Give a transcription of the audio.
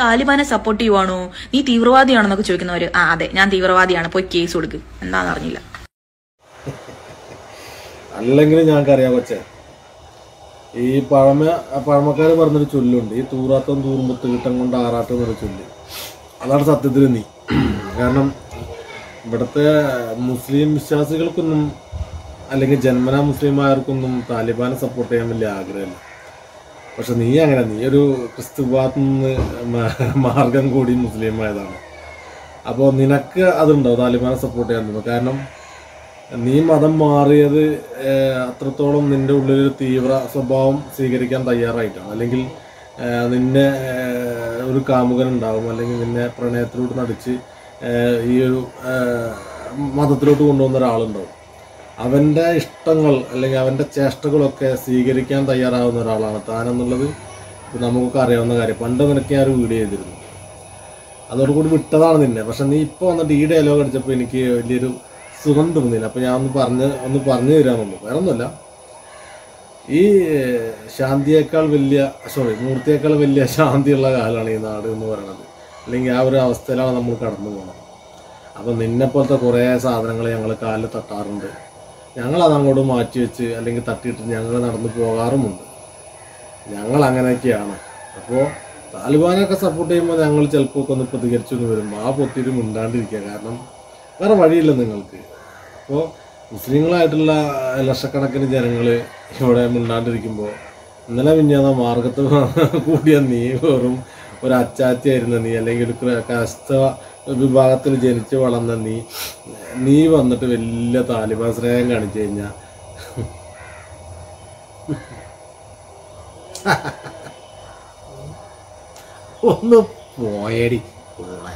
താലിബാനെ support ചെയ്യുവാണോ? നീ തീവ്രവാദിയാണെന്നൊക്കെ ചോദിക്കുന്നവര് ആ അതെ ഞാൻ തീവ്രവാദിയാണ് പോയി കേസ് കൊടുക്ക്. എന്താന്ന് അറിഞ്ഞില്ല. അല്ലെങ്കിൽ ഞങ്ങൾക്കറിയാം കൊച്ചെ ഈ പഴമ പഴമക്കാർ പറഞ്ഞൊരു ചൊല്ലുണ്ട് ഈ തൂറാത്തം തൂറുമ്പത്ത് കിട്ടം കൊണ്ട് ആറാട്ടം എന്നൊരു ചൊല്ല്. അതാണ് സത്യത്തിൽ നീ. കാരണം ഇവിടുത്തെ മുസ്ലിം വിശ്വാസികൾക്കൊന്നും അല്ലെങ്കിൽ ജന്മന മുസ്ലിംമാർക്കൊന്നും താലിബാനെ സപ്പോർട്ട് ചെയ്യാൻ വലിയ ആഗ്രഹമില്ല. പക്ഷെ നീ അങ്ങനെ നീ ഒരു ക്രിസ്തുഭാഗത്ത് നിന്ന് മാർഗം കൂടി മുസ്ലിമായതാണ് അപ്പോൾ നിനക്ക് അതുണ്ടോ താലിബാനെ സപ്പോർട്ട് ചെയ്യാൻ? തോന്നുന്നു കാരണം നീ മതം മാറിയത് അത്രത്തോളം നിന്റെ ഉള്ളിലൊരു തീവ്ര സ്വഭാവം സ്വീകരിക്കാൻ തയ്യാറായിട്ടാണ്. അല്ലെങ്കിൽ നിന്നെ ഒരു കാമുകൻ ഉണ്ടാവും അല്ലെങ്കിൽ നിന്നെ പ്രണയത്തിലോട്ട് നടിച്ച് ഈ ഒരു മതത്തിലോട്ട് കൊണ്ടുവന്ന ഒരാളുണ്ടാവും. അവന്റെ ഇഷ്ടങ്ങൾ അല്ലെങ്കിൽ അവന്റെ ചേഷ്ടകളൊക്കെ സ്വീകരിക്കാൻ തയ്യാറാവുന്ന ഒരാളാണ് താനെന്നുള്ളത് നമുക്കൊക്കെ അറിയാവുന്ന കാര്യം. പണ്ട് നിനക്ക് ഞാൻ ഒരു വീഡിയോ ചെയ്തിരുന്നു. അതോടുകൂടി വിട്ടതാണ് നിന്നെ. പക്ഷെ നീ ഇപ്പോൾ വന്നിട്ട് ഈ ഡയലോഗ് അടിച്ചപ്പോൾ എനിക്ക് വലിയൊരു സുഖം തോന്നിയില്ല. അപ്പോൾ ഞാൻ ഒന്ന് പറഞ്ഞ് ഒന്ന് പറഞ്ഞു തരാമെന്നുള്ളൂ വേറെ ഒന്നുമല്ല ഈ ശാന്തിയേക്കാൾ വലിയ സോറി മൂർത്തിയേക്കാൾ വലിയ ശാന്തിയുള്ള കാലമാണ് ഈ നാട് എന്ന് പറയുന്നത് അല്ലെങ്കിൽ ആ ഒരു അവസ്ഥയിലാണ് നമ്മൾ കടന്നു പോകുന്നത് അപ്പം നിന്നെ പോലത്തെ കുറേ സാധനങ്ങൾ ഞങ്ങൾ കാലിൽ തട്ടാറുണ്ട്. ഞങ്ങളത് അങ്ങോട്ട് മാറ്റി വെച്ച് അല്ലെങ്കിൽ തട്ടിയിട്ട് ഞങ്ങൾ നടന്നു പോകാറുമുണ്ട്. ഞങ്ങൾ അങ്ങനെയൊക്കെയാണ് അപ്പോൾ താലിബാനൊക്കെ സപ്പോർട്ട് ചെയ്യുമ്പോൾ ഞങ്ങൾ ചിലപ്പോൾ ഒക്കെ ഒന്ന് പ്രതികരിച്ചു എന്ന് വരുമ്പോൾ ആ പൊത്തിരി മിണ്ടാണ്ടിരിക്കുക. കാരണം വേറെ വഴിയില്ല നിങ്ങൾക്ക്. അപ്പോൾ മുസ്ലിങ്ങളായിട്ടുള്ള ലക്ഷക്കണക്കിന് ജനങ്ങൾ ഇവിടെ മിണ്ടാണ്ടിരിക്കുമ്പോൾ ഇന്നലെ മിഞ്ഞാന്ന മാർഗത്ത് കൂടിയ നീ വെറും ഒരു അച്ചാച്ചിയായിരുന്ന നീ അല്ലെങ്കിൽ ഒരു ക്രൈസ്തവ വിഭാഗത്തിൽ ജനിച്ച് വളർന്ന നീ നീ വന്നിട്ട് വലിയ താലിബാൻ സ്നേഹം കാണിച്ചു കഴിഞ്ഞാ. ഒന്ന് പോയടി കൂടെ